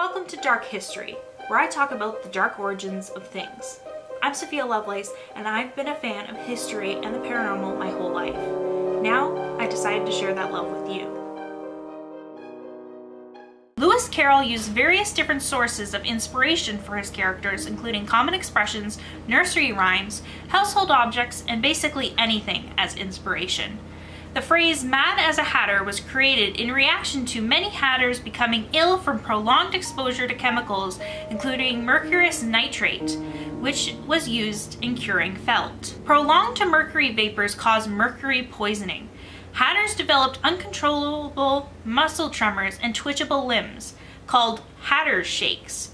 Welcome to Dark History, where I talk about the dark origins of things. I'm Sophia Lovelace, and I've been a fan of history and the paranormal my whole life. Now, I decided to share that love with you. Lewis Carroll used various different sources of inspiration for his characters, including common expressions, nursery rhymes, household objects, and basically anything as inspiration. The phrase mad as a hatter was created in reaction to many hatters becoming ill from prolonged exposure to chemicals, including mercurous nitrate, which was used in curing felt. Prolonged to mercury vapors cause mercury poisoning. Hatters developed uncontrollable muscle tremors and twitchable limbs, called hatter's shakes.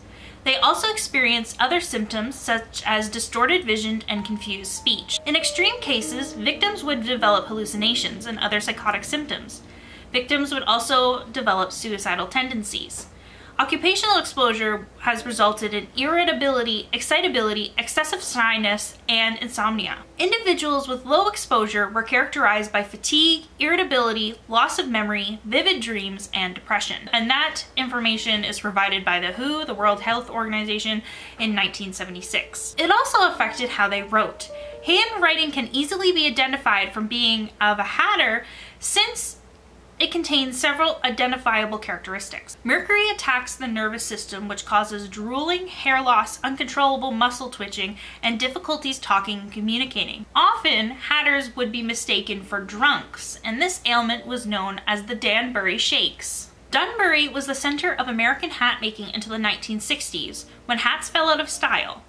They also experience other symptoms such as distorted vision and confused speech. In extreme cases, victims would develop hallucinations and other psychotic symptoms. Victims would also develop suicidal tendencies. Occupational exposure has resulted in irritability, excitability, excessive shyness, and insomnia. Individuals with low exposure were characterized by fatigue, irritability, loss of memory, vivid dreams, and depression. And that information is provided by the WHO, the World Health Organization, in 1976. It also affected how they wrote. Handwriting can easily be identified from being of a hatter since it contains several identifiable characteristics. Mercury attacks the nervous system which causes drooling, hair loss, uncontrollable muscle twitching, and difficulties talking and communicating. Often, hatters would be mistaken for drunks, and this ailment was known as the Danbury Shakes. Danbury was the center of American hat making until the 1960s, when hats fell out of style.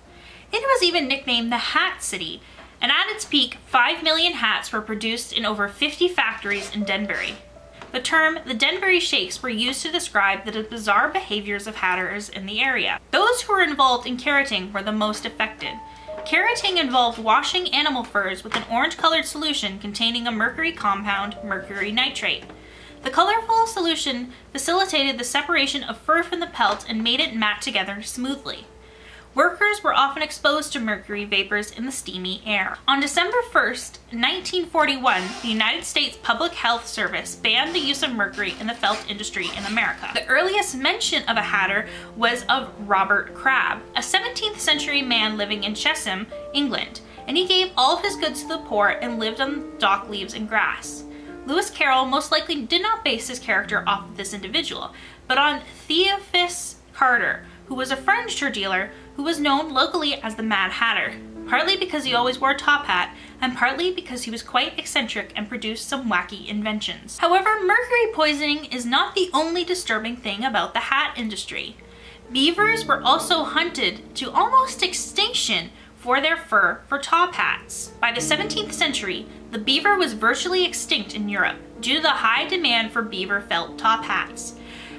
It was even nicknamed the Hat City, and at its peak, 5 million hats were produced in over 50 factories in Danbury. The term the Danbury Shakes were used to describe the bizarre behaviors of hatters in the area. Those who were involved in carroting were the most affected. Carroting involved washing animal furs with an orange-colored solution containing a mercury compound, mercury nitrate. The colorful solution facilitated the separation of fur from the pelt and made it mat together smoothly. Workers were often exposed to mercury vapors in the steamy air. On December 1st, 1941, the United States Public Health Service banned the use of mercury in the felt industry in America. The earliest mention of a hatter was of Robert Crabb, a 17th century man living in Chesham, England, and he gave all of his goods to the poor and lived on dock leaves and grass. Lewis Carroll most likely did not base his character off of this individual, but on Theophilus Carter, who was a furniture dealer who was known locally as the Mad Hatter, partly because he always wore a top hat, and partly because he was quite eccentric and produced some wacky inventions. However, mercury poisoning is not the only disturbing thing about the hat industry. Beavers were also hunted to almost extinction for their fur for top hats. By the 17th century, the beaver was virtually extinct in Europe due to the high demand for beaver felt top hats.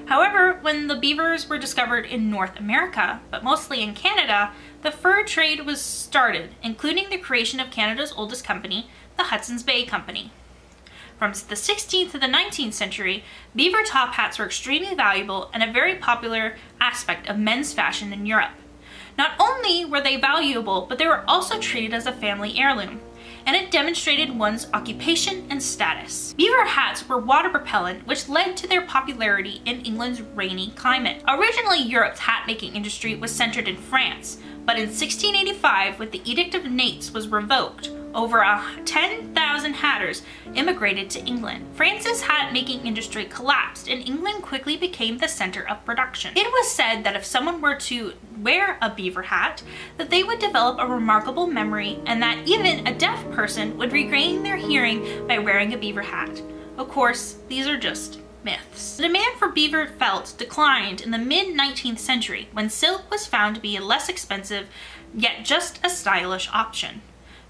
However, when the beavers were discovered in North America, but mostly in Canada, the fur trade was started, including the creation of Canada's oldest company, the Hudson's Bay Company. From the 16th to the 19th century, beaver top hats were extremely valuable and a very popular aspect of men's fashion in Europe. Not only were they valuable, but they were also treated as a family heirloom and it demonstrated one's occupation and status. Beaver hats were water propellant, which led to their popularity in England's rainy climate. Originally, Europe's hat making industry was centered in France, but in 1685, with the Edict of Nantes was revoked, over 10,000 hatters immigrated to England. France's hat making industry collapsed and England quickly became the center of production. It was said that if someone were to wear a beaver hat, that they would develop a remarkable memory and that even a deaf person would regain their hearing by wearing a beaver hat. Of course, these are just myths. The demand for beaver felt declined in the mid-19th century when silk was found to be a less expensive, yet just a stylish option.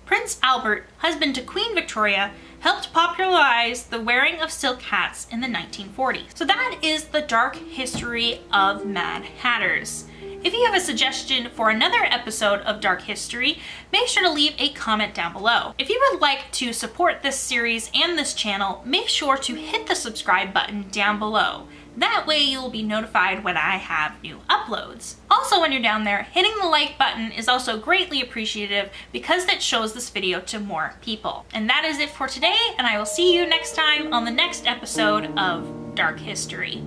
Prince Albert, husband to Queen Victoria, helped popularize the wearing of silk hats in the 1940s. So that is the dark history of Mad Hatters. If you have a suggestion for another episode of Dark History, make sure to leave a comment down below. If you would like to support this series and this channel, make sure to hit the subscribe button down below. That way you'll be notified when I have new uploads. Also when you're down there, hitting the like button is also greatly appreciative because that shows this video to more people. And that is it for today, and I will see you next time on the next episode of Dark History.